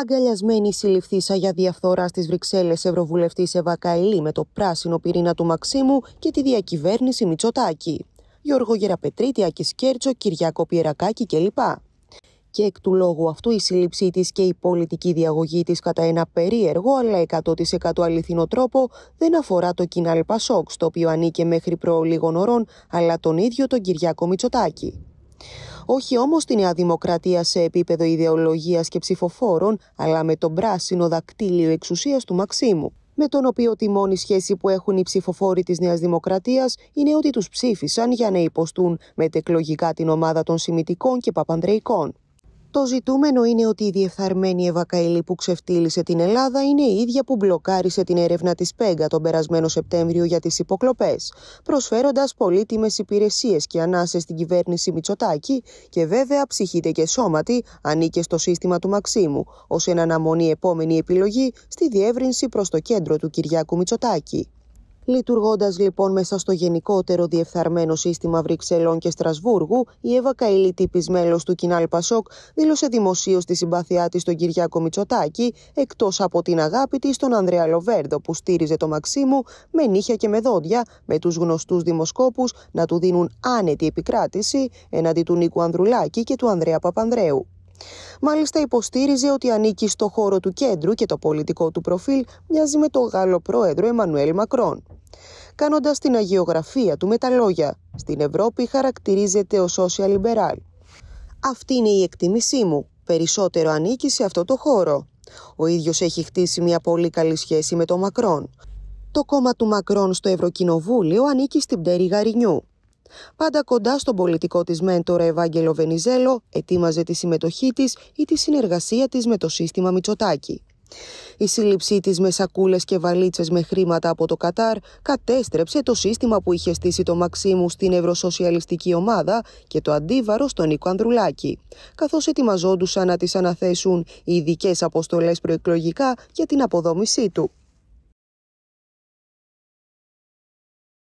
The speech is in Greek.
Αγκαλιασμένη συλληφθήσα για διαφθορά στις Βρυξέλλες Ευρωβουλευτής Εύα Καηλή με το πράσινο πυρήνα του Μαξίμου και τη διακυβέρνηση Μητσοτάκη. Γιώργο Γεραπετρίτη, Άκη Σκέρτσο, Κυριάκο Πιερακάκη κλπ. Και εκ του λόγου αυτού η σύλληψή της και η πολιτική διαγωγή της κατά ένα περίεργο αλλά 100% αληθινό τρόπο δεν αφορά το κοινάλ Πασόκ, στο οποίο ανήκε μέχρι προ λίγων ωρών, αλλά τον ίδιο τον Κυριάκο Μητσοτάκη όχι όμως τη Νέα Δημοκρατία σε επίπεδο ιδεολογίας και ψηφοφόρων, αλλά με τον πράσινο δακτύλιο εξουσίας του Μαξίμου με τον οποίο τη μόνη σχέση που έχουν οι ψηφοφόροι της Νέας Δημοκρατίας είναι ότι τους ψήφισαν για να υποστούν μετεκλογικά την ομάδα των Σημητικών και Παπανδρεϊκών. Το ζητούμενο είναι ότι η διεφθαρμένη Ευακαηλή που ξεφτύλισε την Ελλάδα είναι η ίδια που μπλοκάρισε την έρευνα της ΠΕΓΑ τον περασμένο Σεπτέμβριο για τις υποκλοπές, προσφέροντας πολύτιμες υπηρεσίες και ανάσες στην κυβέρνηση Μητσοτάκη και βέβαια ψυχείται και σώματι ανήκε στο σύστημα του Μαξίμου, ως εν αναμονή επόμενη επιλογή στη διεύρυνση προς το κέντρο του Κυριάκου Μητσοτάκη. Λειτουργώντας λοιπόν μέσα στο γενικότερο διεφθαρμένο σύστημα Βρυξελών και Στρασβούργου, η Εύα Καηλή, τύπης μέλος του Κινάλ Πασόκ, δήλωσε δημοσίως τη συμπάθειά της στον Κυριάκο Μητσοτάκη, εκτός από την αγάπη της στον Ανδρέα Λοβέρδο, που στήριζε το Μαξίμου με νύχια και με δόντια, με τους γνωστούς δημοσκόπους να του δίνουν άνετη επικράτηση εναντί του Νίκου Ανδρουλάκη και του Ανδρέα Παπανδρέου. Μάλιστα υποστήριζε ότι ανήκει στο χώρο του κέντρου και το πολιτικό του προφίλ μοιάζει με τον Γάλλο πρόεδρο Εμμανουέλ Μακρόν. Κάνοντας την αγιογραφία του με τα λόγια «Στην Ευρώπη χαρακτηρίζεται ο social liberal». Αυτή είναι η εκτίμησή μου. Περισσότερο ανήκει σε αυτό το χώρο. Ο ίδιος έχει χτίσει μια πολύ καλή σχέση με τον Μακρόν. Το κόμμα του Μακρόν στο Ευρωκοινοβούλιο ανήκει στην πτέρη Γαρινιού. Πάντα κοντά στον πολιτικό της μέντορα Ευάγγελο Βενιζέλο, ετοίμαζε τη συμμετοχή της ή τη συνεργασία της με το σύστημα Μητσοτάκη. Η σύλληψή της με σακούλες και βαλίτσες με χρήματα από το Κατάρ κατέστρεψε το σύστημα που είχε στήσει το Μαξίμου στην Ευρωσοσιαλιστική ομάδα και το αντίβαρο στον Νίκο Ανδρουλάκη, καθώς ετοιμαζόντουσαν να τις αναθέσουν οι ειδικές αποστολές προεκλογικά για την αποδόμησή του.